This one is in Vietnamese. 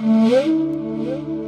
Mm-hmm.